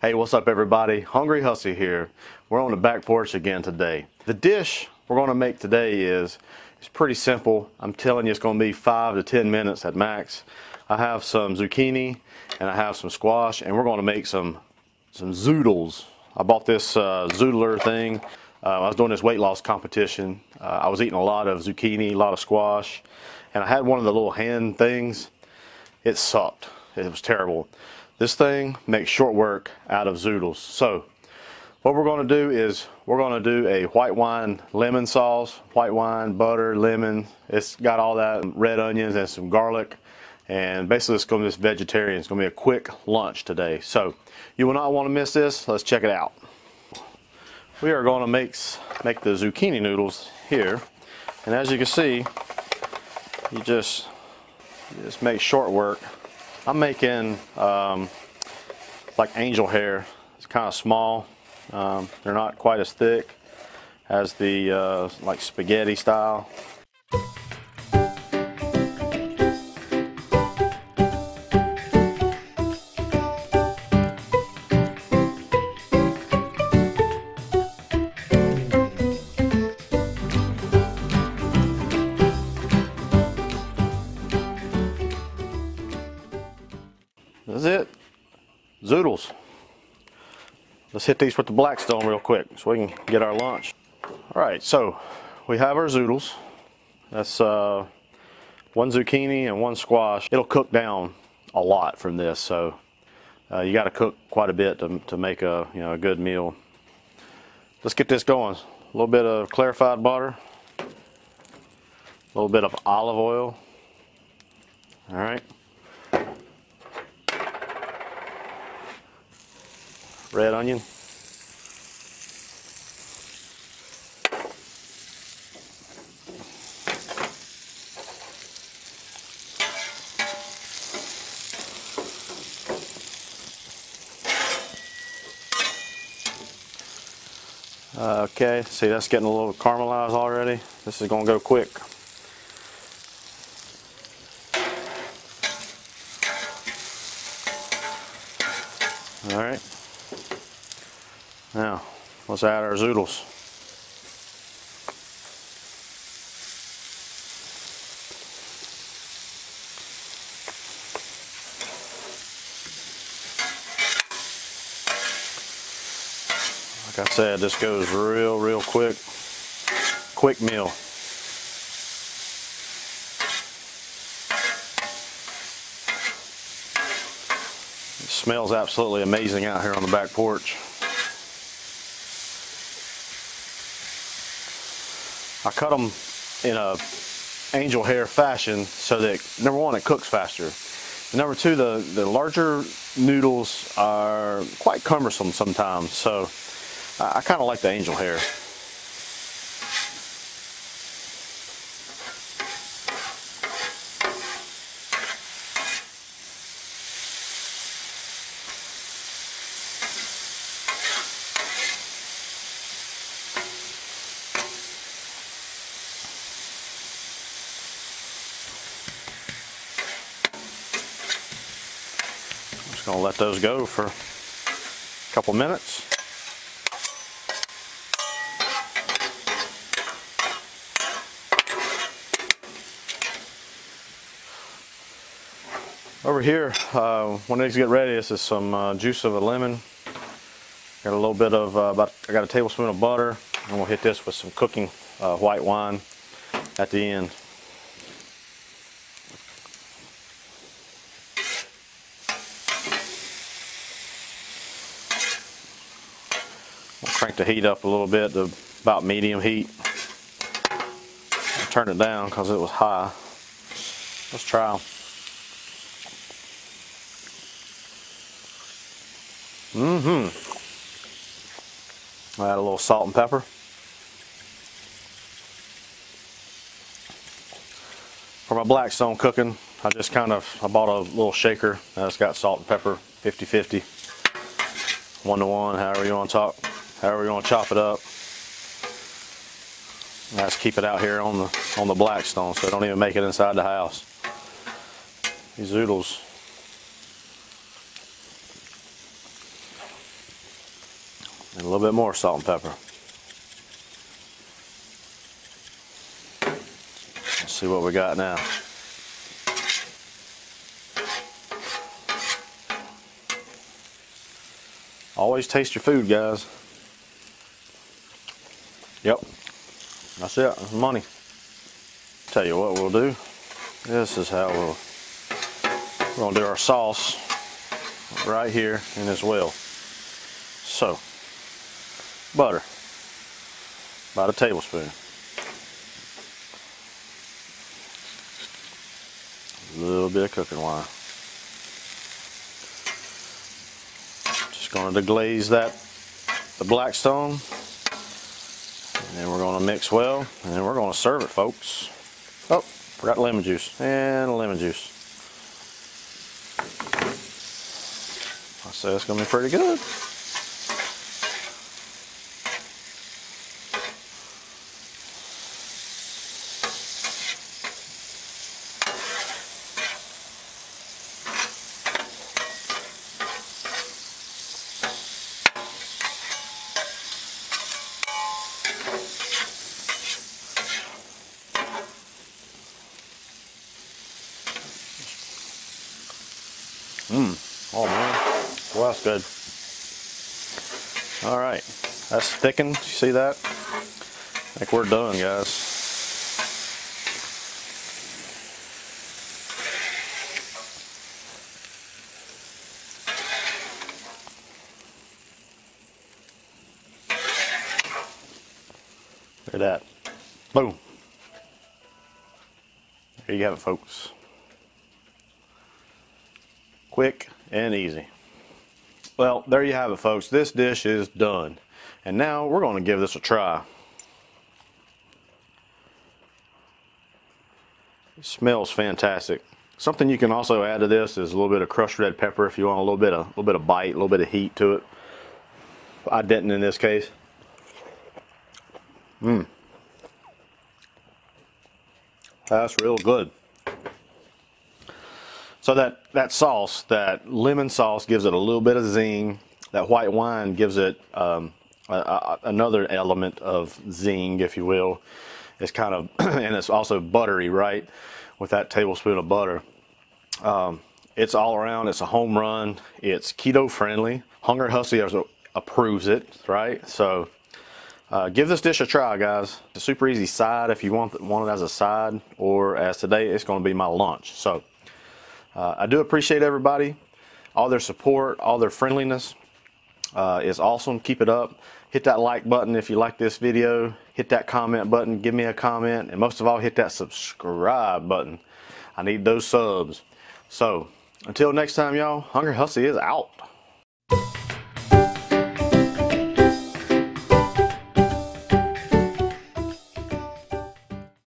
Hey, what's up everybody? Hungry Hussey here. We're on the back porch again today. The dish we're gonna make today is it's pretty simple. I'm telling you it's gonna be five to 10 minutes at max. I have some zucchini and I have some squash and we're gonna make some, some zoodles. I bought this uh, zoodler thing. Uh, I was doing this weight loss competition. Uh, I was eating a lot of zucchini, a lot of squash, and I had one of the little hand things. It sucked. It was terrible. This thing makes short work out of zoodles. So what we're going to do is we're going to do a white wine lemon sauce, white wine, butter, lemon. It's got all that red onions and some garlic. And basically it's going to be vegetarian. It's going to be a quick lunch today. So you will not want to miss this. Let's check it out. We are going to make, make the zucchini noodles here. And as you can see, you just, you just make short work I'm making um, like angel hair. It's kind of small. Um, they're not quite as thick as the uh, like spaghetti style. Let's hit these with the Blackstone real quick so we can get our lunch. All right, so we have our zoodles. That's uh, one zucchini and one squash. It'll cook down a lot from this, so uh, you got to cook quite a bit to, to make a you know a good meal. Let's get this going. A little bit of clarified butter, a little bit of olive oil. All right. red onion. Uh, okay, see that's getting a little caramelized already. This is to go quick. All right. Now, let's add our zoodles. Like I said, this goes real, real quick. Quick meal. It smells absolutely amazing out here on the back porch. I cut them in a angel hair fashion so that number one it cooks faster and number two the the larger noodles are quite cumbersome sometimes so I, I kind of like the angel hair Just Gonna let those go for a couple minutes. Over here, uh, when these get ready, this is some uh, juice of a lemon. Got a little bit of, uh, about, I got a tablespoon of butter. And we'll hit this with some cooking uh, white wine at the end. crank the heat up a little bit to about medium heat. Turn it down because it was high. Let's try them. Mm-hmm. Add a little salt and pepper. For my Blackstone cooking, I just kind of, I bought a little shaker that's got salt and pepper 50-50. One to one, however you want to talk however you want to chop it up. Let's keep it out here on the on the blackstone so don't even make it inside the house. These zoodles. And a little bit more salt and pepper. Let's see what we got now. Always taste your food, guys. Yep. That's it. That's money. Tell you what we'll do. This is how we'll we're gonna do our sauce right here in as well. So butter about a tablespoon. A little bit of cooking wine. Just going to deglaze that, the Blackstone. And then we're going to mix well, and then we're going to serve it, folks. Oh, forgot lemon juice, and lemon juice. I say it's going to be pretty good. Mmm. Oh man. Well, that's good. All right. That's thickened. You see that? I think we're done, guys. Look at that. Boom. There you have it, folks quick and easy. Well, there you have it, folks. This dish is done. And now we're going to give this a try. It smells fantastic. Something you can also add to this is a little bit of crushed red pepper if you want a little bit of a little bit of bite, a little bit of heat to it. I didn't in this case. Mmm. That's real good. So that, that sauce, that lemon sauce gives it a little bit of zing. That white wine gives it um, a, a, another element of zing, if you will. It's kind of, and it's also buttery, right? With that tablespoon of butter. Um, it's all around, it's a home run. It's keto friendly. Hungry Hussey approves it, right? So uh, give this dish a try, guys. It's a super easy side if you want, want it as a side, or as today, it's gonna be my lunch. So uh, I do appreciate everybody, all their support, all their friendliness uh, is awesome. Keep it up. Hit that like button if you like this video. Hit that comment button. Give me a comment. And most of all, hit that subscribe button. I need those subs. So, until next time, y'all, Hungry Hussey is out.